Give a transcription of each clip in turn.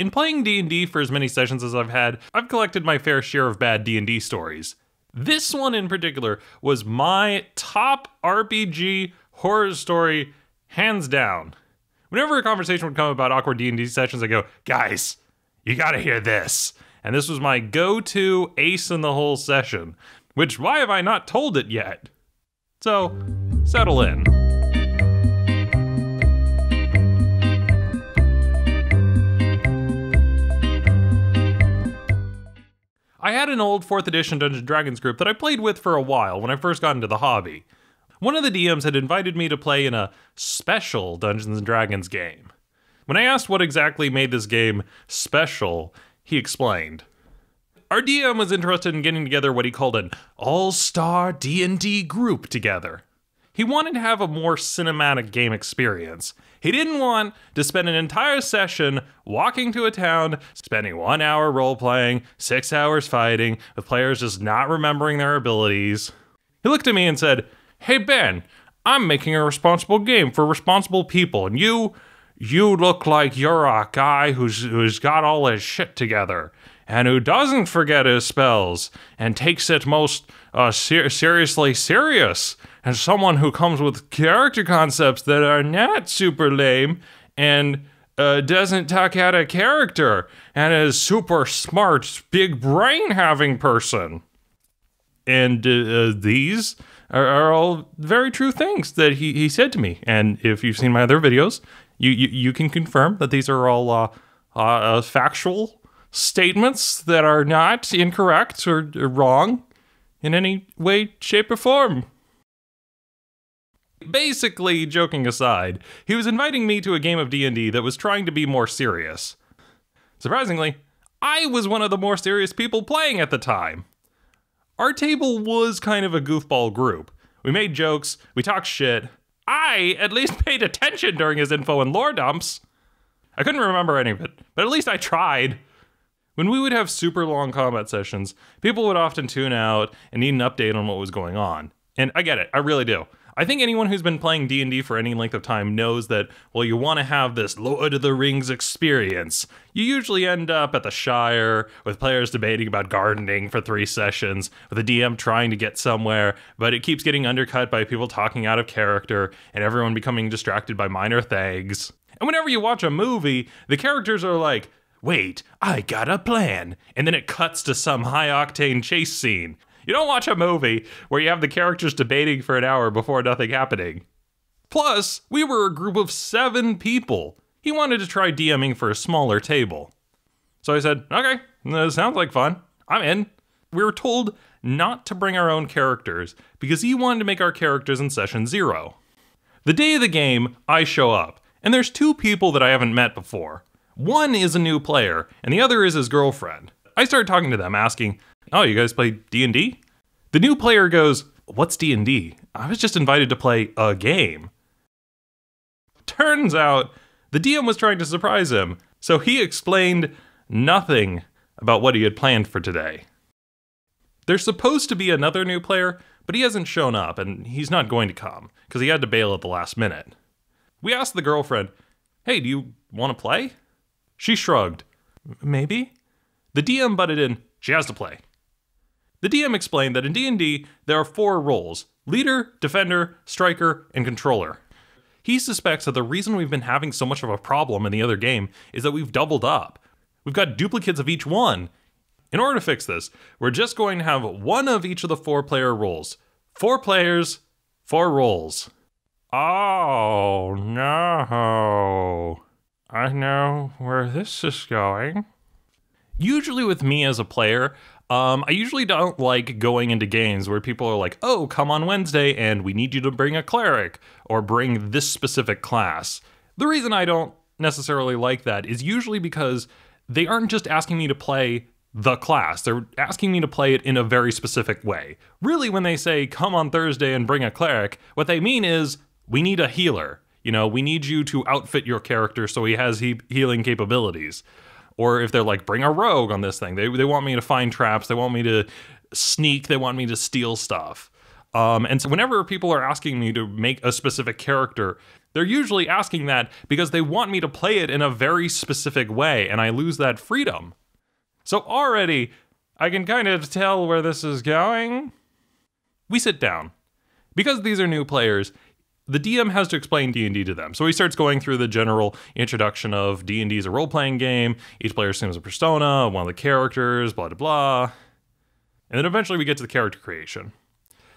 In playing D&D for as many sessions as I've had, I've collected my fair share of bad D&D stories. This one in particular was my top RPG horror story hands down. Whenever a conversation would come about awkward D&D sessions, I go, "Guys, you got to hear this." And this was my go-to ace in the hole session, which why have I not told it yet? So, settle in. I had an old 4th edition Dungeons Dragons group that I played with for a while when I first got into the hobby. One of the DMs had invited me to play in a special Dungeons Dragons game. When I asked what exactly made this game special, he explained. Our DM was interested in getting together what he called an all-star D&D group together. He wanted to have a more cinematic game experience. He didn't want to spend an entire session walking to a town, spending one hour role playing, six hours fighting, with players just not remembering their abilities. He looked at me and said, Hey Ben, I'm making a responsible game for responsible people, and you you look like you're a guy who's who's got all his shit together and who doesn't forget his spells and takes it most uh, ser- seriously serious and someone who comes with character concepts that are not super lame and uh, doesn't talk out of character and is super smart, big brain having person. And uh, uh, these are, are, all very true things that he, he said to me. And if you've seen my other videos, you, you, you can confirm that these are all uh, uh, factual statements that are not incorrect or wrong in any way, shape, or form. Basically, joking aside, he was inviting me to a game of D&D that was trying to be more serious. Surprisingly, I was one of the more serious people playing at the time. Our table was kind of a goofball group. We made jokes, we talked shit. I at least paid attention during his info and lore dumps. I couldn't remember any of it, but at least I tried. When we would have super long combat sessions, people would often tune out and need an update on what was going on. And I get it, I really do. I think anyone who's been playing D&D for any length of time knows that, well, you want to have this Lord of the Rings experience. You usually end up at the Shire with players debating about gardening for three sessions, with a DM trying to get somewhere, but it keeps getting undercut by people talking out of character and everyone becoming distracted by minor things. And whenever you watch a movie, the characters are like, wait, I got a plan. And then it cuts to some high octane chase scene. You don't watch a movie where you have the characters debating for an hour before nothing happening. Plus, we were a group of seven people. He wanted to try DMing for a smaller table. So I said, okay, that sounds like fun. I'm in. We were told not to bring our own characters because he wanted to make our characters in session zero. The day of the game, I show up, and there's two people that I haven't met before. One is a new player, and the other is his girlfriend. I started talking to them, asking, "Oh, you guys play D&D?" The new player goes, "What's D&D? I was just invited to play a game." Turns out, the DM was trying to surprise him, so he explained nothing about what he had planned for today. There's supposed to be another new player, but he hasn't shown up, and he's not going to come, because he had to bail at the last minute. We asked the girlfriend, Hey, do you want to play? She shrugged. Maybe? The DM butted in, She has to play. The DM explained that in D&D there are four roles: leader, defender, striker, and controller. He suspects that the reason we've been having so much of a problem in the other game is that we've doubled up. We've got duplicates of each one. In order to fix this, we're just going to have one of each of the four player roles. Four players, four roles. Oh no. I know where this is going. Usually, with me as a player, um, I usually don't like going into games where people are like, oh, come on Wednesday and we need you to bring a cleric or bring this specific class. The reason I don't necessarily like that is usually because they aren't just asking me to play the class, they're asking me to play it in a very specific way. Really, when they say, come on Thursday and bring a cleric, what they mean is, we need a healer. You know, we need you to outfit your character so he has he- healing capabilities. Or if they're like, bring a rogue on this thing, they, they want me to find traps, they want me to sneak, they want me to steal stuff. Um, and so whenever people are asking me to make a specific character, They're usually asking that because they want me to play it in a very specific way, and I lose that freedom. So already, I can kind of tell where this is going. We sit down. Because these are new players, the DM has to explain D&D to them. So he starts going through the general introduction of D&D as a role-playing game. Each player assumes a persona, one of the characters, blah, blah, blah. And then eventually we get to the character creation.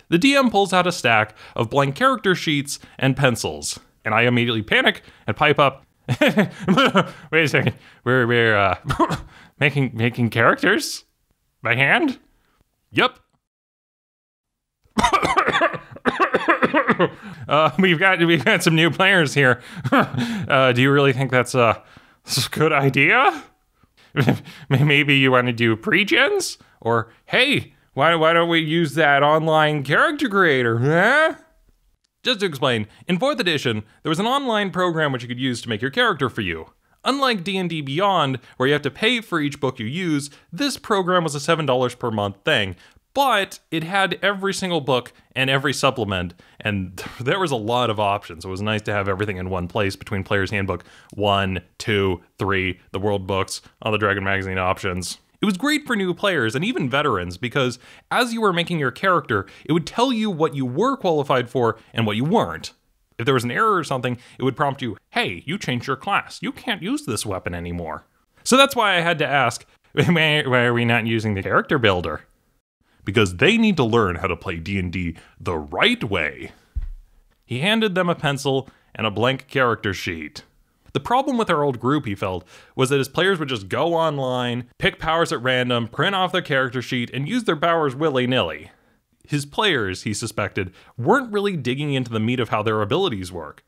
The DM pulls out a stack of blank character sheets and pencils, and I immediately panic and pipe up. Wait a second, we're we're uh, making making characters by hand. Yep. uh, we've got we've got some new players here. uh, do you really think that's a, a good idea? Maybe you want to do pre-gens, or hey, why, why don't we use that online character creator, huh? Just to explain, in 4th edition, there was an online program which you could use to make your character for you. Unlike D&D Beyond, where you have to pay for each book you use, this program was a $7 per month thing, but it had every single book and every supplement, and there was a lot of options. It was nice to have everything in one place between Player's Handbook 1, 2, 3, the World Books, all the Dragon Magazine options. It was great for new players and even veterans because as you were making your character, it would tell you what you were qualified for and what you weren't. If there was an error or something, it would prompt you, hey, you changed your class. You can't use this weapon anymore. So that's why I had to ask, why are we not using the character builder? Because they need to learn how to play D&D the right way. He handed them a pencil and a blank character sheet. The problem with our old group, he felt, was that his players would just go online, pick powers at random, print off their character sheet, and use their powers willy nilly. His players, he suspected, weren't really digging into the meat of how their abilities work.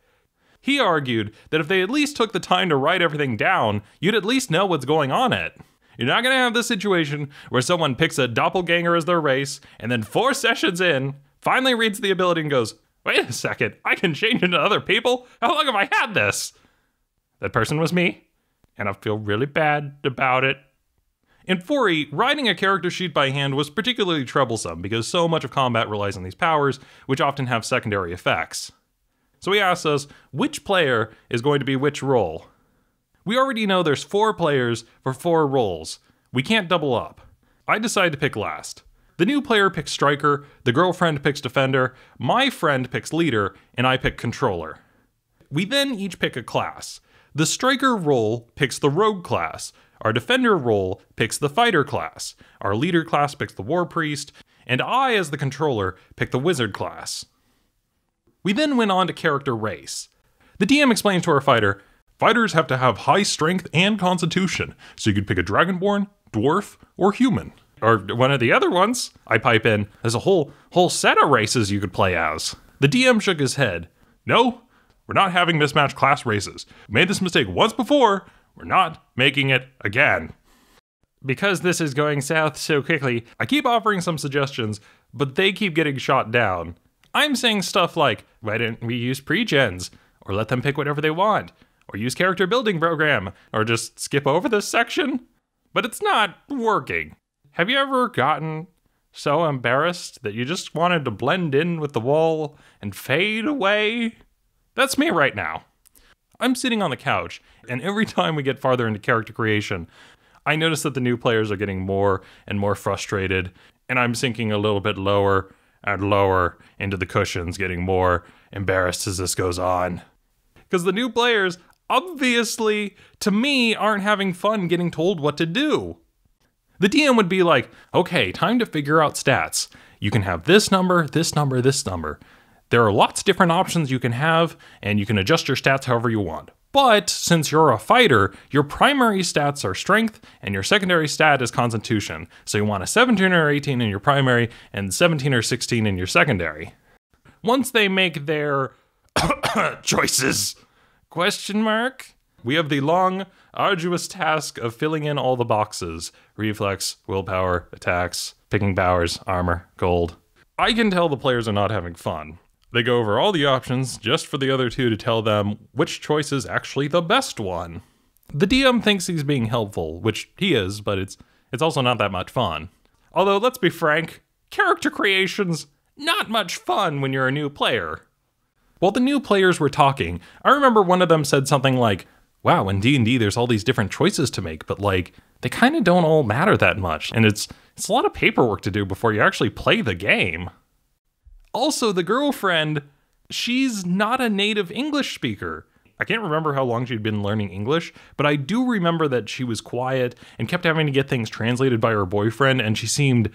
He argued that if they at least took the time to write everything down, you'd at least know what's going on it. You're not gonna have this situation where someone picks a doppelganger as their race, and then four sessions in, finally reads the ability and goes, Wait a second, I can change into other people? How long have I had this? That person was me, and I feel really bad about it. In 4e, writing a character sheet by hand was particularly troublesome because so much of combat relies on these powers, which often have secondary effects. So he asks us, which player is going to be which role? We already know there's four players for four roles. We can't double up. I decide to pick last. The new player picks striker, the girlfriend picks defender, my friend picks leader, and I pick controller. We then each pick a class. The striker role picks the rogue class. Our defender role picks the fighter class. Our leader class picks the war priest. And I, as the controller, pick the wizard class. We then went on to character race. The DM explains to our fighter fighters have to have high strength and constitution, so you could pick a dragonborn, dwarf, or human. Or one of the other ones. I pipe in, there's a whole whole set of races you could play as. The DM shook his head. No, we're not having mismatched class races. We made this mistake once before. We're not making it again. Because this is going south so quickly, I keep offering some suggestions, but they keep getting shot down. I'm saying stuff like, why didn't we use pre-gens? Or let them pick whatever they want? Or use character building program? Or just skip over this section? But it's not working. Have you ever gotten so embarrassed that you just wanted to blend in with the wall and fade away? That's me right now. I'm sitting on the couch, and every time we get farther into character creation, I notice that the new players are getting more and more frustrated, and I'm sinking a little bit lower and lower into the cushions, getting more embarrassed as this goes on. Because the new players, obviously, to me, aren't having fun getting told what to do. The DM would be like, okay, time to figure out stats. You can have this number, this number, this number. There are lots of different options you can have, and you can adjust your stats however you want. But since you're a fighter, your primary stats are strength and your secondary stat is constitution. So you want a 17 or 18 in your primary and 17 or 16 in your secondary. Once they make their choices, question mark, we have the long, arduous task of filling in all the boxes. Reflex, willpower, attacks, picking powers, armor, gold. I can tell the players are not having fun. They go over all the options just for the other two to tell them which choice is actually the best one. The DM thinks he's being helpful, which he is, but it's it's also not that much fun. Although let's be frank, character creation's not much fun when you're a new player. While the new players were talking, I remember one of them said something like, "Wow, in D&D there's all these different choices to make, but like they kind of don't all matter that much, and it's it's a lot of paperwork to do before you actually play the game." Also, the girlfriend, she's not a native English speaker. I can't remember how long she'd been learning English, but I do remember that she was quiet and kept having to get things translated by her boyfriend, and she seemed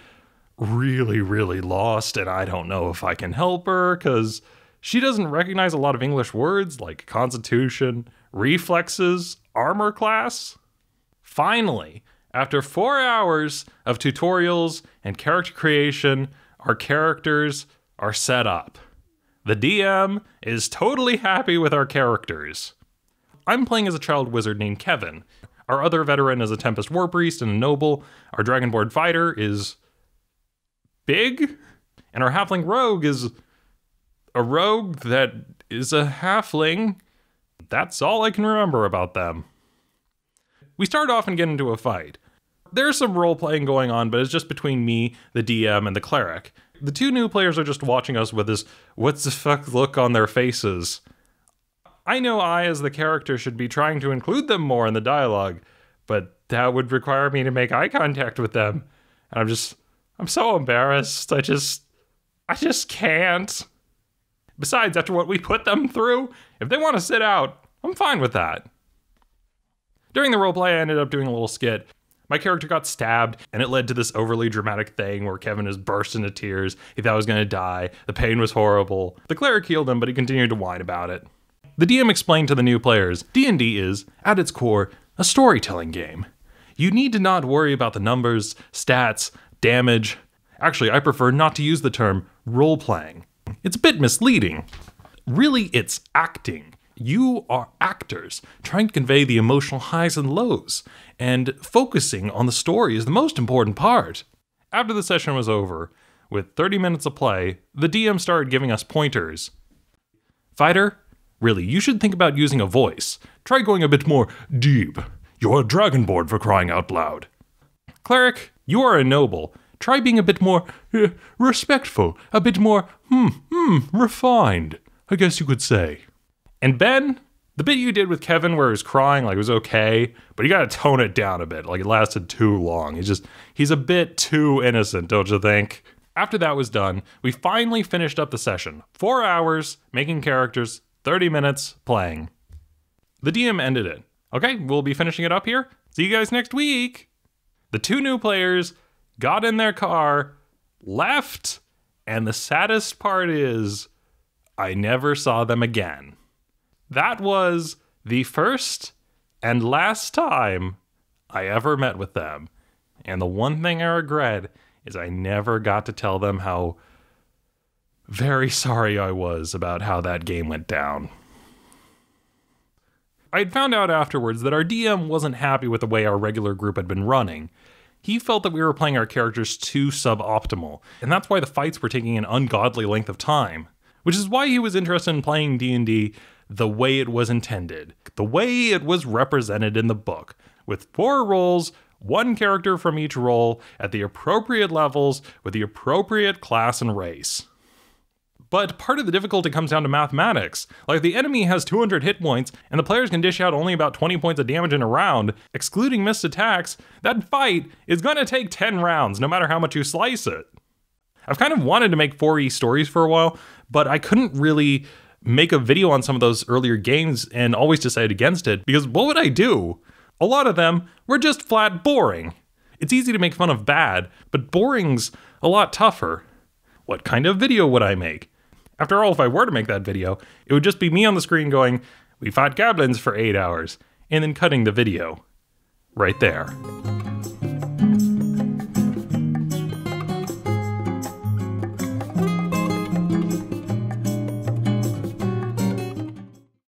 really, really lost. And I don't know if I can help her because she doesn't recognize a lot of English words like constitution, reflexes, armor class. Finally, after four hours of tutorials and character creation, our characters are set up. The DM is totally happy with our characters. I'm playing as a child wizard named Kevin. Our other veteran is a Tempest War Priest and a noble. Our Dragonborn fighter is big. And our Halfling rogue is a rogue that is a halfling. That's all I can remember about them. We start off and get into a fight. There's some role playing going on, but it's just between me, the DM, and the cleric. The two new players are just watching us with this what's the fuck look on their faces. I know I, as the character, should be trying to include them more in the dialogue, but that would require me to make eye contact with them. And I'm just, I'm so embarrassed. I just, I just can't. Besides, after what we put them through, if they want to sit out, I'm fine with that. During the roleplay, I ended up doing a little skit my character got stabbed, and it led to this overly dramatic thing where Kevin is burst into tears. He thought he was going to die. The pain was horrible. The cleric healed him, but he continued to whine about it. The DM explained to the new players, D&D is, at its core, a storytelling game. You need to not worry about the numbers, stats, damage. Actually, I prefer not to use the term role playing. It's a bit misleading. Really, it's acting. You are actors trying to convey the emotional highs and lows, and focusing on the story is the most important part. After the session was over, with 30 minutes of play, the DM started giving us pointers. Fighter, really, you should think about using a voice. Try going a bit more deep. You're a dragonborn for crying out loud. Cleric, you are a noble. Try being a bit more uh, respectful, a bit more, hmm, hmm, refined, I guess you could say. And Ben, the bit you did with Kevin where he was crying, like it was okay, but you gotta tone it down a bit. Like it lasted too long. He's just, he's a bit too innocent, don't you think? After that was done, we finally finished up the session. Four hours, making characters, 30 minutes, playing. The DM ended it. Okay, we'll be finishing it up here. See you guys next week. The two new players got in their car, left, and the saddest part is I never saw them again. That was the first and last time I ever met with them. And the one thing I regret is I never got to tell them how very sorry I was about how that game went down. I had found out afterwards that our DM wasn't happy with the way our regular group had been running. He felt that we were playing our characters too suboptimal, and that's why the fights were taking an ungodly length of time. Which is why he was interested in playing D&D the way it was intended, the way it was represented in the book, with four roles, one character from each role, at the appropriate levels, with the appropriate class and race. But part of the difficulty comes down to mathematics. Like the enemy has 200 hit points, and the players can dish out only about 20 points of damage in a round, excluding missed attacks, that fight is gonna take 10 rounds, no matter how much you slice it. I've kind of wanted to make 4E stories for a while, but I couldn't really make a video on some of those earlier games and always decided against it because what would I do? A lot of them were just flat boring. It's easy to make fun of bad, but boring's a lot tougher. What kind of video would I make? After all, if I were to make that video, it would just be me on the screen going, We fought goblins for eight hours, and then cutting the video. Right there.